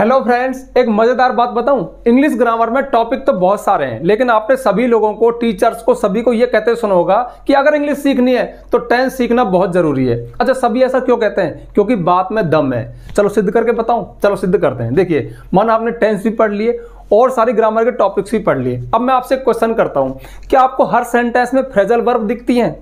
Hello friends एक मज़ेदार बात बताऊँ। इंग्लिश ग्रामर में टॉपिक तो बहुत सारे हैं, लेकिन आपने सभी लोगों को टीचर्स को, सभी को यह कहते सुना होगा कि अगर इंग्लिश सीखनी है तो टेंस सीखना बहुत ज़रूरी है। अच्छा सभी ऐसा क्यों कहते हैं? क्योंकि बात में दम है। चलो सिद्ध करके बताऊँ, चलो सिद्ध करते हैं। देखिए, मन आपने टेंस भी पढ़ लिए और सारी ग्रामर के टॉपिक्स भी पढ़ लिए। अब मैं आपसे क्वेश्चन करता हूँ। क्या आपको हर सेंटेंस में फ्रेजल वर्ब दिखती हैं?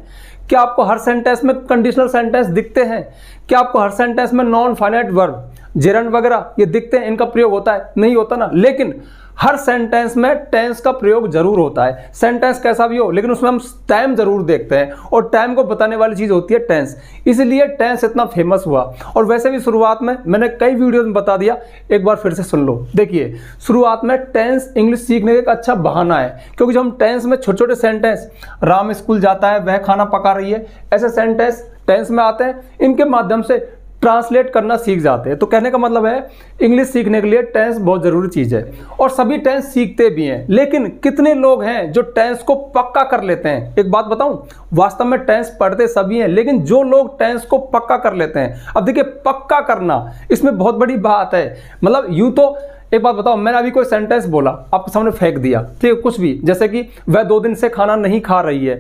क्या आपको हर सेंटेंस में कंडीशनल सेंटेंस दिखते हैं? क्या आपको हर सेंटेंस में नॉन फाइनाइट वर्ब जेरंड वगैरह, ये दिखते हैं, इनका प्रयोग होता है। नहीं होता ना, लेकिन हर सेंटेंस में टेंस का प्रयोग ज़रूर होता है। सेंटेंस कैसा भी हो, लेकिन उसमें हम टाइम ज़रूर देखते हैं और टाइम को बताने वाली चीज़ होती है टेंस इसलिए टेंस इतना फ़ेमस हुआ। और वैसे भी शुरुआत में मैंने कई वीडियोस में बता दिया, एक बार फिर से सुन लो। देखिए, शुरुआत में टेंस इंग्लिश सीखने का एक अच्छा बहाना है, क्योंकि जब हम टेंस में छोटे छोटे सेंटेंस राम स्कूल जाता है, वह खाना पका रही है, ऐसे सेंटेंस टेंस में आते हैं। इनके माध्यम से ट्रांसलेट करना सीख जाते हैं। तो कहने का मतलब है, इंग्लिश सीखने के लिए टेंस बहुत ज़रूरी चीज़ है और सभी टेंस सीखते भी हैं। लेकिन कितने लोग हैं जो टेंस को पक्का कर लेते हैं? एक बात बताऊँ, वास्तव में टेंस पढ़ते सभी हैं, लेकिन जो लोग टेंस को पक्का कर लेते हैं, अब देखिए पक्का करना इसमें बहुत बड़ी बात है। मतलब यूँ तो एक बात बताओ, मैंने अभी कोई सेंटेंस बोला, आपके सामने फेंक दिया, ठीक है, कुछ भी, जैसे कि वह दो दिन से खाना नहीं खा रही है।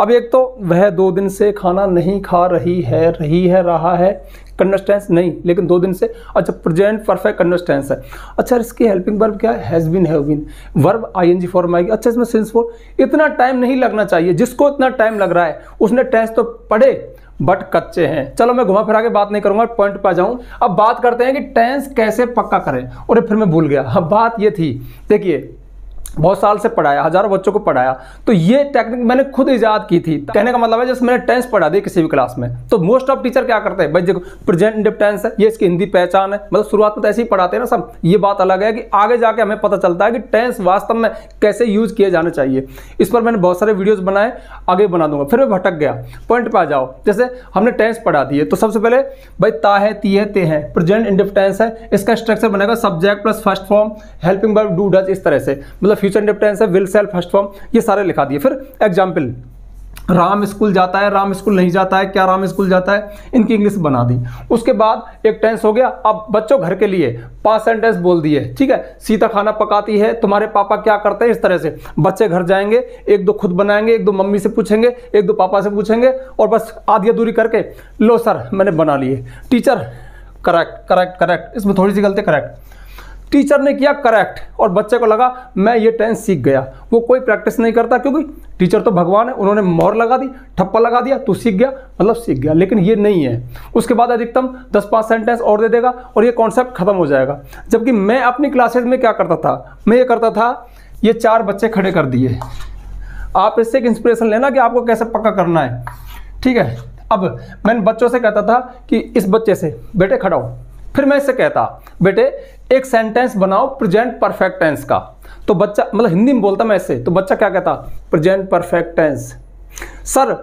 अब एक तो वह दो दिन से खाना नहीं खा रही है रही है, रहा है कंडस्टेंस नहीं, लेकिन दो दिन से। अच्छा प्रेजेंट परफेक्ट कंडस्टेंस है। अच्छा इसकी हेल्पिंग वर्ब क्या है has been have been verb ING form आएगी। अच्छा इसमें सिंस फोर इतना टाइम नहीं लगना चाहिए, जिसको इतना टाइम लग रहा है, उसने टेंस तो पढ़े बट कच्चे हैं। चलो, मैं घुमा फिरा के बात नहीं करूँगा पॉइंट पर जाऊँ। अब बात करते हैं कि टेंस कैसे पक्का करें। और फिर मैं भूल गया। हाँ बात ये थी। देखिए बहुत साल से पढ़ाया, हज़ारों बच्चों को पढ़ाया। तो ये टेक्निक मैंने खुद ईजाद की थी। कहने का मतलब है जैसे मैंने टेंस पढ़ा दी किसी भी क्लास में। तो मोस्ट ऑफ़ टीचर क्या करते हैं? भाई प्रेजेंट इंडिप टेंस है, ये इसकी हिंदी पहचान है। मतलब शुरुआत में तो ऐसे ही पढ़ाते हैं ना सब। ये बात अलग है कि आगे जाके हमें पता चलता है कि टेंस वास्तव में कैसे यूज़ किए जाने चाहिए। इस पर मैंने बहुत सारे वीडियोज़ बनाए, आगे बना दूँगा। फिर मैं भटक गया। पॉइंट पर आ जाओ। जैसे हमने टेंस पढ़ा दिए तो सबसे पहले, भाई ता है, ती है, ते है। प्रेजेंट इंडिप टेंस है। इसका स्ट्रक्चर बनेगा subject plus first form helping verb do does इस तरह से। मतलब फ्यूचर इंडिप टेंस है विल सेल फ़र्स्ट फॉर्म ये सारे लिखा दिए। फिर एग्ज़ाम्पल राम स्कूल जाता है, राम स्कूल नहीं जाता है, क्या राम स्कूल जाता है? इनकी इंग्लिश बना दी। उसके बाद एक टेंस हो गया, अब बच्चों घर के लिए पाँच सेंटेंस बोल दिए। ठीक है? सीता खाना पकाती है, तुम्हारे पापा क्या करते हैं? इस तरह से। बच्चे घर जाएँगे, एक दो खुद बनाएँगे, एक दो मम्मी से पूछेंगे, एक दो पापा से पूछेंगे, और बस आधी अधूरी करके, लो सर, मैंने बना लिए। टीचर करेक्ट करेक्ट करेक्ट इसमें थोड़ी सी गलती करेक्ट टीचर ने किया करेक्ट और बच्चे को लगा, मैं ये टेंस सीख गया। वो कोई प्रैक्टिस नहीं करता, क्योंकि टीचर तो भगवान है, उन्होंने मोहर लगा दी, ठप्पा लगा दिया, तू सीख गया मतलब सीख गया। लेकिन ये नहीं है। उसके बाद अधिकतम दस पाँच सेंटेंस और दे देगा, और ये कॉन्सेप्ट खत्म हो जाएगा। जबकि मैं अपनी क्लासेज में क्या करता था? मैं ये करता था, ये चार बच्चे खड़े कर दिए। आप इससे एक इंस्पिरेशन लेना कि आपको कैसे पक्का करना है। ठीक है? अब, मैंने बच्चों से कहता था कि इस बच्चे से, बेटे, खड़ा हो। फिर मैं इसे कहता, बेटे, एक सेंटेंस बनाओ प्रेजेंट परफेक्ट टेंस का। तो बच्चा मतलब हिंदी में बोलता मैं इससे तो बच्चा क्या कहता present perfect tense sir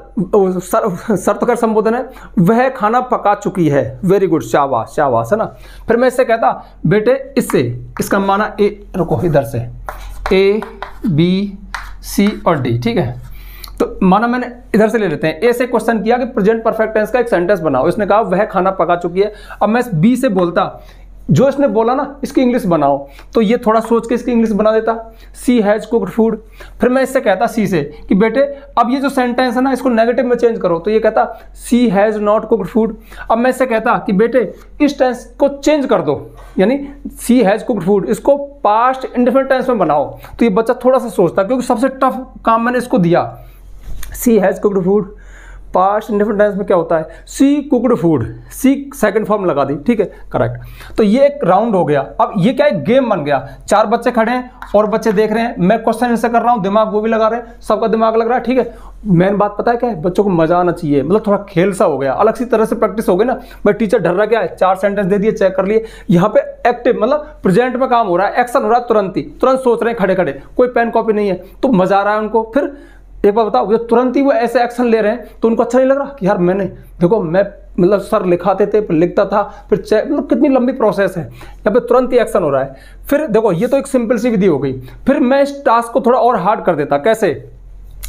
sir sir तो कर संबोधन है, वह खाना पका चुकी है। वेरी गुड शाबाश शाबाश, है ना? फिर मैं इससे कहता, बेटे इससे इसका माना ए, रुको, इधर से, ए, बी, सी और डी, ठीक है? तो माना मैंने इधर से ले लेते हैं। ए से क्वेश्चन किया कि प्रेजेंट परफेक्ट टेंस का एक सेंटेंस बनाओ। इसने कहा, वह खाना पका चुकी है। अब मैं बी से बोलता, जो इसने बोला ना, इसकी इंग्लिश बनाओ। तो ये थोड़ा सोच के इसकी इंग्लिश बना देता। सी हैज़ कुकड फ़ूड फिर मैं इससे कहता सी से कि, बेटे, अब ये जो सेंटेंस है ना, इसको नेगेटिव में चेंज करो। तो ये कहता she has not cooked food अब मैं इससे कहता कि, बेटे, इस टेंस को चेंज कर दो। यानी सी हैज़ कुकड फ़ूड इसको पास्ट इंडिफरेंट टेंस में बनाओ। तो ये बच्चा थोड़ा सा सोचता, क्योंकि सबसे टफ काम मैंने इसको दिया। She has cooked food past indefinite tense में क्या होता है? She cooked food she second form लगा दी, ठीक है? करेक्ट तो ये एक राउंड हो गया। अब ये क्या एक गेम बन गया? चार बच्चे खड़े हैं, और बच्चे देख रहे हैं। मैं क्वेश्चन ऐसे कर रहा हूँ, दिमाग वो भी लगा रहे हैं। सबका दिमाग लग रहा है, ठीक है? मेन बात पता है क्या है? बच्चों को मज़ा आना चाहिए। मतलब थोड़ा खेल सा हो गया। अलग सी तरह से प्रैक्टिस हो गई ना। भाई टीचर डर रहा क्या? है चार सेंटेंस दे दिए चेक कर लिए। यहाँ पे एक्टिव मतलब प्रेजेंट में काम हो रहा है। एक्शन हो रहा है तुरंत ही। तुरंत सोच रहे हैं खड़े खड़े कोई पेन कॉपी नहीं है। तो मज़ा आ रहा है उनको। फिर एक बार बताओ, जब तुरंत ही वो ऐसे एक्शन ले रहे हैं तो उनको अच्छा नहीं लग रहा कि यार मैंने, देखो, मैं मतलब सर लिखाते थे, फिर लिखता था, फिर चेक मतलब कितनी लंबी प्रोसेस है। यहाँ पे तुरंत ही एक्शन हो रहा है। फिर देखो, ये तो एक सिंपल सी विधि हो गई। फिर मैं इस टास्क को थोड़ा और हार्ड कर देता। कैसे?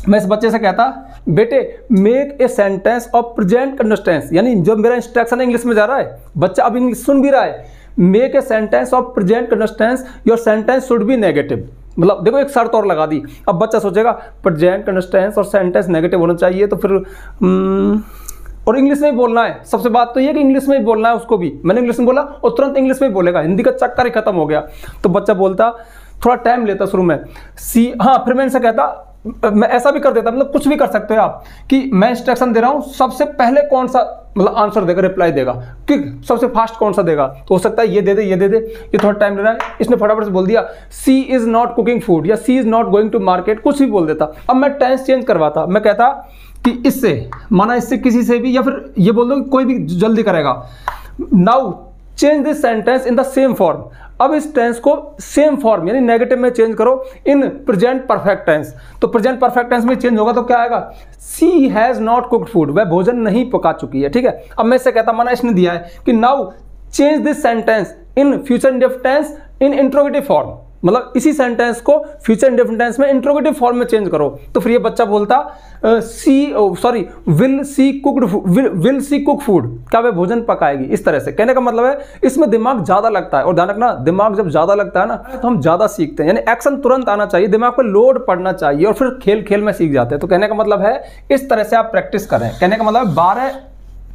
मैं इस बच्चे से कहता, बेटे make a sentence of present continuous tense यानी जो मेरा इंस्ट्रक्शन इंग्लिश में जा रहा है। बच्चा अब इंग्लिश सुन भी रहा है। Make a sentence of present continuous tense your sentence should be negative मतलब देखो एक शर्त और लगा दी। अब बच्चा सोचेगा प्रजेंट कंडस्टेंस और सेंटेंस नेगेटिव होना चाहिए तो फिर हम्म, और इंग्लिश में बोलना है। सबसे बात तो ये कि इंग्लिश में ही बोलना है उसको भी। मैंने इंग्लिश में बोला और तुरंत इंग्लिश में बोलेगा। हिंदी का चक्कर ही खत्म हो गया। तो बच्चा बोलता थोड़ा टाइम लेता शुरू में। सी हाँ फिर मैं इनसे कहता मैं ऐसा भी कर देता मतलब कुछ भी कर सकते हो आप, कि मैं इंस्ट्रक्शन दे रहा हूँ, सबसे पहले कौन सा मतलब आंसर देगा रिप्लाई देगा कि सबसे फास्ट कौन सा देगा? तो हो सकता है ये दे दे, ये दे दे, ये थोड़ा टाइम ले रहा है, इसने फटाफट से बोल दिया she is not cooking food या she is not going to market कुछ भी बोल देता। अब मैं टेंस चेंज करवाता, मैं कहता कि इससे, माना इससे किसी से भी, या फिर ये बोल दो कोई भी जल्दी करेगा। Now change this sentence in the same form अब इस टेंस को सेम फॉर्म, यानी नेगेटिव में चेंज करो इन प्रेजेंट परफेक्ट टेंस। तो प्रेजेंट परफेक्ट टेंस में चेंज होगा तो क्या आएगा? She has not cooked food वह भोजन नहीं पका चुकी है, ठीक है? अब मैं इसे कहता माना इसने दिया है कि now change this sentence in future indef tense in interrogative form मतलब इसी सेंटेंस को फ्यूचर इंडेफिनिट टेंस में इंट्रोगेटिव फॉर्म में चेंज करो। तो फिर ये बच्चा बोलता she sorry will she cooked will she cook food क्या वह भोजन पकाएगी? इस तरह से। कहने का मतलब है, इसमें दिमाग ज़्यादा लगता है। और ध्यान रखना, दिमाग जब ज़्यादा लगता है ना तो हम ज़्यादा सीखते हैं। यानी एक्शन तुरंत आना चाहिए, दिमाग पर लोड पड़ना चाहिए और फिर खेल खेल में सीख जाते हैं। तो कहने का मतलब है, इस तरह से आप प्रैक्टिस करें। कहने का मतलब बारह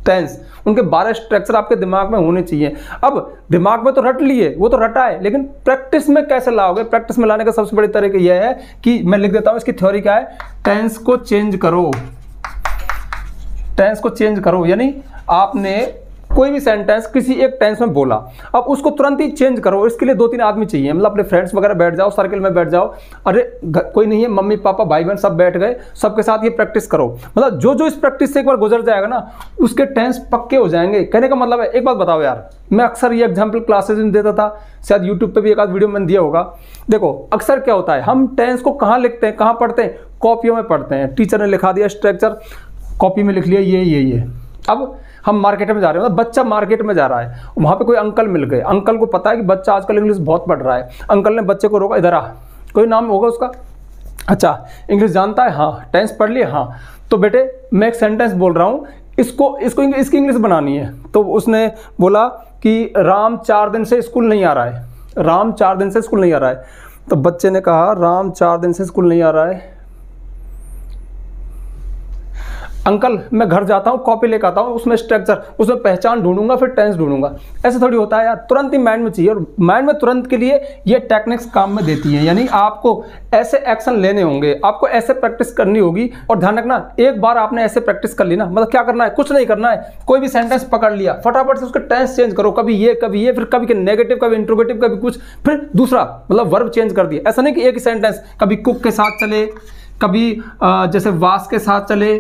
टेंस उनके बारह स्ट्रक्चर आपके दिमाग में होने चाहिए। अब दिमाग में तो रट लिए, वो तो रटा है, लेकिन प्रैक्टिस में कैसे लाओगे? प्रैक्टिस में लाने का सबसे बड़ी तरीका यह है कि मैं लिख देता हूँ, इसकी थ्योरी क्या है? टेंस को चेंज करो। टेंस को चेंज करो, यानी आपने कोई भी सेंटेंस किसी एक टेंस में बोला, अब उसको तुरंत ही चेंज करो इसके लिए दो तीन आदमी चाहिए। मतलब अपने फ्रेंड्स वगैरह बैठ जाओ सर्कल में बैठ जाओ। अरे कोई नहीं है, मम्मी, पापा भाई बहन सब बैठ गए, सबके साथ ये प्रैक्टिस करो। मतलब जो जो इस प्रैक्टिस से एक बार गुजर जाएगा ना, उसके टेंस पक्के हो जाएँगे। कहने का मतलब है, एक बात बताओ यार, मैं अक्सर ये एग्ज़ाम्पल क्लासेज में देता था, शायद यूट्यूब पर भी एक आध वीडियो मैंने दिया होगा। देखो, अक्सर क्या होता है, हम टेंस को कहाँ लिखते हैं, कहाँ पढ़ते हैं? कॉपियों में पढ़ते हैं। टीचर ने लिखा दिया स्ट्रक्चर कॉपी में लिख लिया, ये ये ये। अब हम मार्केट में जा रहे हैं मतलब बच्चा मार्केट में जा रहा है, वहाँ पे कोई अंकल मिल गए। अंकल को पता है कि बच्चा आजकल इंग्लिश बहुत पढ़ रहा है। अंकल ने बच्चे को रोका, इधर आ, कोई नाम होगा उसका? अच्छा इंग्लिश जानता है? हाँ टेंस पढ़ लिया हाँ। तो बेटे, मैं एक सेंटेंस बोल रहा हूँ, इसको इसको इसकी इंग्लिश बनानी है। तो उसने बोला कि राम चार दिन से स्कूल नहीं आ रहा है। राम चार दिन से स्कूल नहीं आ रहा है। तो बच्चे ने कहा, राम चार दिन से स्कूल नहीं आ रहा है। अंकल, मैं घर जाता हूँ कॉपी लेकर आता हूँ, उसमें स्ट्रक्चर उसमें पहचान ढूंढूँगा, फिर टेंस ढूंढूँगा। ऐसे थोड़ी होता है यार, तुरंत ही माइंड में चाहिए, और माइंड में तुरंत के लिए ये टेक्निक्स काम में देती हैं। यानी आपको ऐसे एक्शन लेने होंगे, आपको ऐसे प्रैक्टिस करनी होगी, और ध्यान रखना, एक बार आपने ऐसे प्रैक्टिस कर ली ना मतलब क्या करना है, कुछ नहीं करना है, कोई भी सेंटेंस पकड़ लिया, फटाफट से उसका टेंस चेंज करो, कभी ये कभी ये, फिर कभी नेगेटिव कभी इंट्रोगेटिव कभी कुछ, फिर दूसरा मतलब वर्ब चेंज कर दिया। ऐसा नहीं कि एक ही सेंटेंस कभी कुक के साथ चले, कभी जैसे वास के साथ चले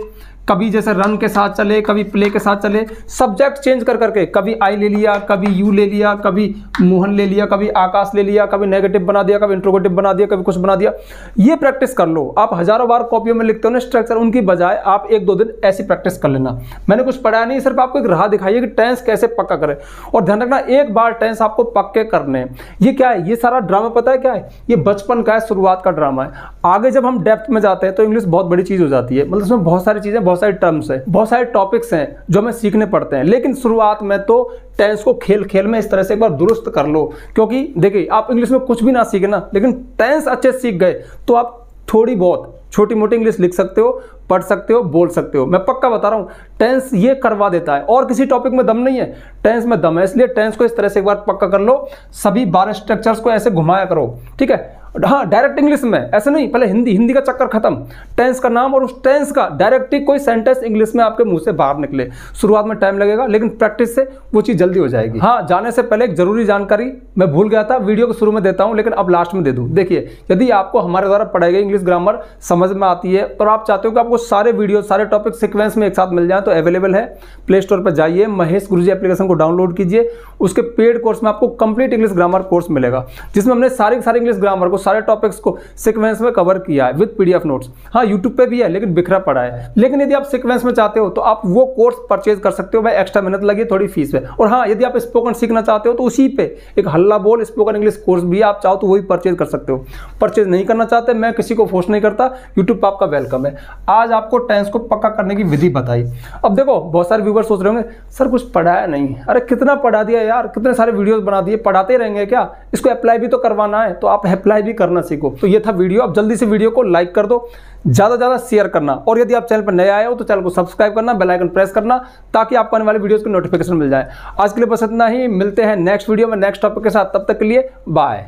कभी जैसे रन के साथ चले, कभी प्ले के साथ चले सब्जेक्ट चेंज कर करके, कभी आई ले लिया, कभी यू ले लिया, कभी मोहन ले लिया, कभी आकाश ले लिया, कभी नेगेटिव बना दिया, कभी इंट्रोगेटिव बना दिया, कभी कुछ बना दिया। ये प्रैक्टिस कर लो। आप हज़ारों बार कॉपियों में लिखते हो ना स्ट्रक्चर उनकी बजाय आप एक दो दिन ऐसी प्रैक्टिस कर लेना। मैंने कुछ पढ़ाया नहीं, सिर्फ़ आपको एक राह दिखाई कि टेंस कैसे पक्का करें। और ध्यान रखना, एक बार टेंस आपको पक्के करने ये क्या है? ये सारा ड्रामा पता है क्या है? ये बचपन का है, शुरुआत का ड्रामा है। आगे जब हम डेप्थ में जाते हैं तो इंग्लिश बहुत बड़ी चीज़ हो जाती है। मतलब उसमें बहुत सारी चीज़ें, बहुत सारे टर्म्स है, बहुत सारे टॉपिक्स हैं जो हमें सीखने पड़ते हैं। लेकिन शुरुआत में तो टेंस को खेल खेल में इस तरह से एक बार दुरुस्त कर लो। क्योंकि देखिए, आप इंग्लिश में कुछ भी ना सीखे ना, लेकिन टेंस अच्छे सीख गए तो आप थोड़ी बहुत छोटी मोटी इंग्लिश लिख सकते हो, पढ़ सकते हो, बोल सकते हो। मैं पक्का बता रहा हूँ टेंस ये करवा देता है। और किसी टॉपिक में दम नहीं है। टेंस में दम है, इसलिए टेंस को इस तरह से एक बार पक्का कर लो। सभी बारह स्ट्रक्चर्स को ऐसे घुमाया करो, ठीक है? हाँ डायरेक्ट इंग्लिश में, ऐसे नहीं, पहले हिंदी हिंदी का चक्कर खत्म। टेंस का नाम और उस टेंस का डायरेक्ट ही कोई सेंटेंस इंग्लिश में आपके मुँह से बाहर निकले। शुरुआत में टाइम लगेगा, लेकिन प्रैक्टिस से वो चीज़ जल्दी हो जाएगी। हाँ जाने से पहले एक ज़रूरी जानकारी मैं भूल गया था वीडियो को शुरू में देता हूँ, लेकिन अब लास्ट में दे दूँ। देखिए, यदि आपको हमारे द्वारा पढ़ाई गई इंग्लिश ग्रामर समझ में आती है तो आप चाहते हो कि आपको सारे वीडियो सारे टॉपिक सिक्वेंस में एक साथ मिल जाए तो अवेलेबल है। प्ले स्टोर पर जाइए, महेश गुरुजी एप्लीकेशन को डाउनलोड कीजिए। उसके पेड कोर्स में आपको कंप्लीट इंग्लिश ग्रामर कोर्स मिलेगा, जिसमें हमने सारे सारे इंग्लिश ग्रामर को सारे टॉपिक्स को सिक्वेंस में कवर किया है विद पीडीएफ नोट्स हाँ यूट्यूब पे भी है, लेकिन बिखरा पड़ा है। लेकिन यदि आप सिक्वेंस में चाहते हो तो आप वो कोर्स परचेज कर सकते हो। भाई एक्स्ट्रा मेहनत लगी थोड़ी फ़ीस है और हाँ यदि आप स्पोकन सीखना चाहते हो तो उसी पे एक हल्ला बोल स्पोकन इंग्लिश कोर्स भी आप चाहो तो वही परचेज कर सकते हो। परचेज नहीं करना चाहते, मैं किसी को फोर्स नहीं करता। यूट्यूब पर आपका वेलकम है। आज आपको टेंस को पक्का करने की विधि बताई। अब देखो, बहुत सारे व्यूवर सोच रहे होंगे, सर, कुछ पढ़ाया नहीं अरे, कितना पढ़ा दिया यार, कितने सारे वीडियोस बना दिए, पढ़ाते रहेंगे क्या? इसको अप्लाई भी तो करवाना है तो आप अप्लाई भी करना सीखो। तो ये था वीडियो। आप जल्दी से वीडियो को लाइक कर दो, ज़्यादा ज़्यादा शेयर करना। और यदि आप चैनल पर नए आए हो तो चैनल को सब्सक्राइब करना बेल आइकन प्रेस करना, ताकि आपको आने वाले वीडियोस की नोटिफिकेशन मिल जाए। आज के लिए बस इतना ही। मिलते हैं नेक्स्ट वीडियो में नेक्स्ट टॉपिक के साथ। तब तक के लिए बाय